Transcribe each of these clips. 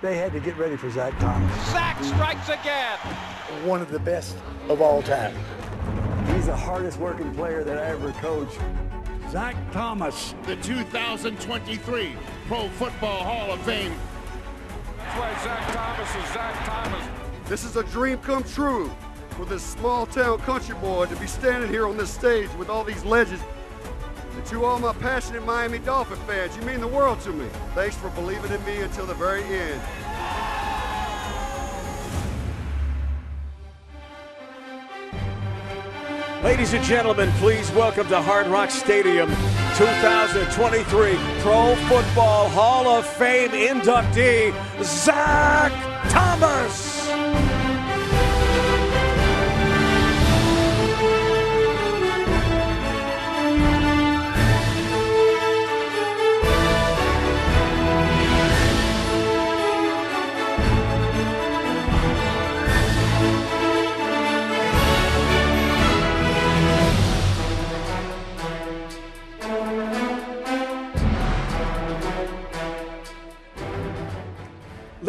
they had to get ready for Zach Thomas. Zach strikes again. One of the best of all time. He's the hardest working player that I ever coached. Zach Thomas. The 2023 Pro Football Hall of Fame. That's why Zach Thomas is Zach Thomas. This is a dream come true for this small town country boy to be standing here on this stage with all these legends. To all my passionate Miami Dolphin fans, you mean the world to me. Thanks for believing in me until the very end. Ladies and gentlemen, please welcome to Hard Rock Stadium 2023 Pro Football Hall of Fame inductee, Zach Thomas.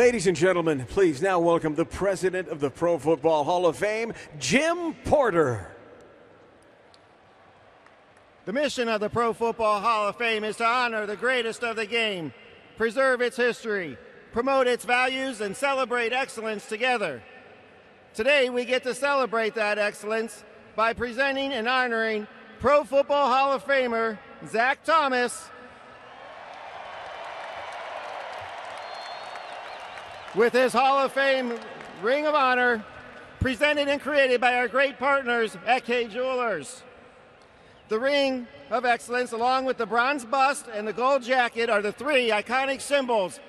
Ladies and gentlemen, please now welcome the president of the Pro Football Hall of Fame, Jim Porter. The mission of the Pro Football Hall of Fame is to honor the greatest of the game, preserve its history, promote its values, and celebrate excellence together. Today, we get to celebrate that excellence by presenting and honoring Pro Football Hall of Famer Zach Thomas with his Hall of Fame Ring of Honor, presented and created by our great partners at Kay Jewelers. The Ring of Excellence, along with the bronze bust and the gold jacket, are the three iconic symbols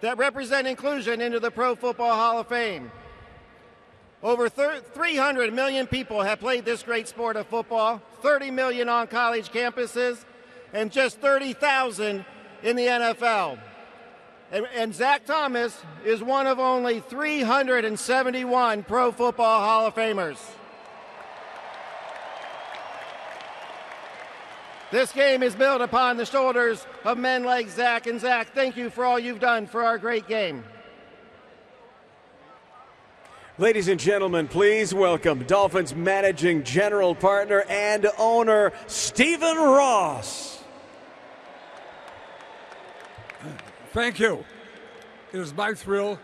that represent inclusion into the Pro Football Hall of Fame. Over 300 million people have played this great sport of football, 30 million on college campuses, and just 30,000 in the NFL. And, and, Zach Thomas is one of only 371 Pro Football Hall of Famers. This game is built upon the shoulders of men like Zach. And Zach, thank you for all you've done for our great game. Ladies and gentlemen, please welcome Dolphins managing general partner and owner, Stephen Ross. Thank you. It is my thrill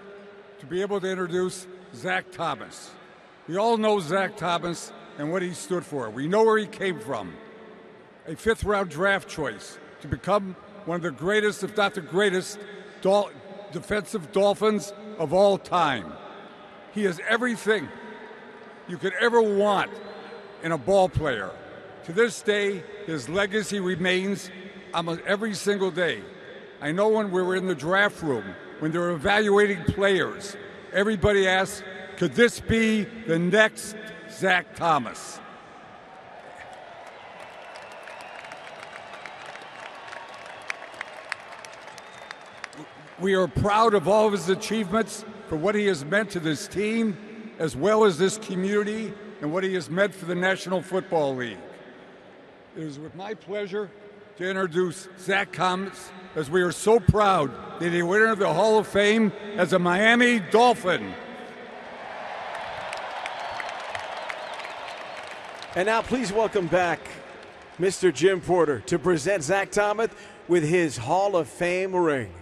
to be able to introduce Zach Thomas. We all know Zach Thomas and what he stood for. We know where he came from. A fifth round draft choice to become one of the greatest, if not the greatest, Dol- defensive Dolphins of all time. He is everything you could ever want in a ball player. To this day, his legacy remains almost every single day. I know when we were in the draft room, when they were evaluating players, everybody asked, could this be the next Zach Thomas? We are proud of all of his achievements for what he has meant to this team, as well as this community, and what he has meant for the National Football League. It is with my pleasure to introduce Zach Thomas, as we are so proud that he went into the Hall of Fame as a Miami Dolphin. And now, please welcome back Mr. Jim Porter to present Zach Thomas with his Hall of Fame ring.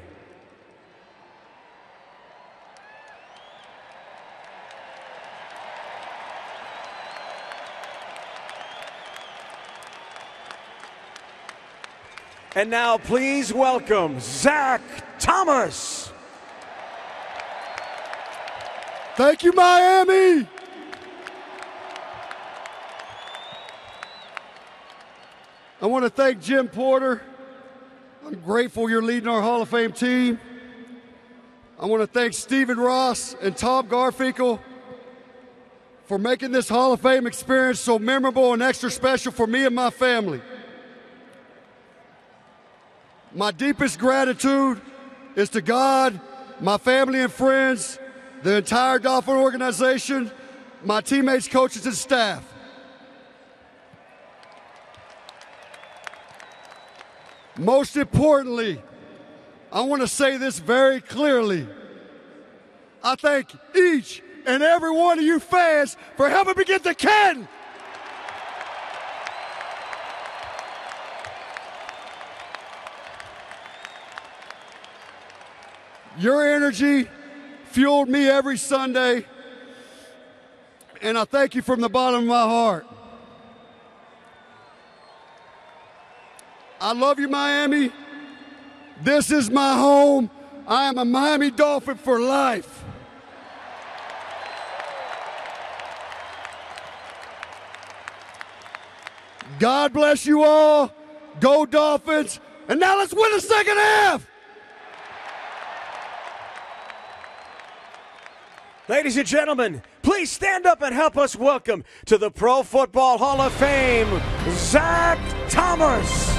And now, please welcome Zach Thomas. Thank you, Miami. I want to thank Jim Porter. I'm grateful you're leading our Hall of Fame team. I want to thank Stephen Ross and Tom Garfinkel for making this Hall of Fame experience so memorable and extra special for me and my family. My deepest gratitude is to God, my family and friends, the entire Dolphin organization, my teammates, coaches, and staff. Most importantly, I want to say this very clearly. I thank each and every one of you fans for helping me get to Canton. Your energy fueled me every Sunday, and I thank you from the bottom of my heart. I love you, Miami. This is my home. I am a Miami Dolphin for life. God bless you all. Go Dolphins. And now let's win the second half. Ladies and gentlemen, please stand up and help us welcome to the Pro Football Hall of Fame, Zach Thomas.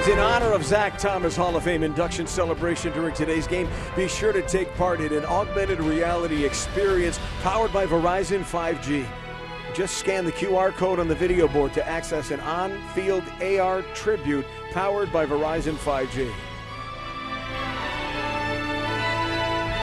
Fans, in honor of Zach Thomas Hall of Fame induction celebration during today's game, be sure to take part in an augmented reality experience powered by Verizon 5G. Just scan the QR code on the video board to access an on field AR tribute powered by Verizon 5G.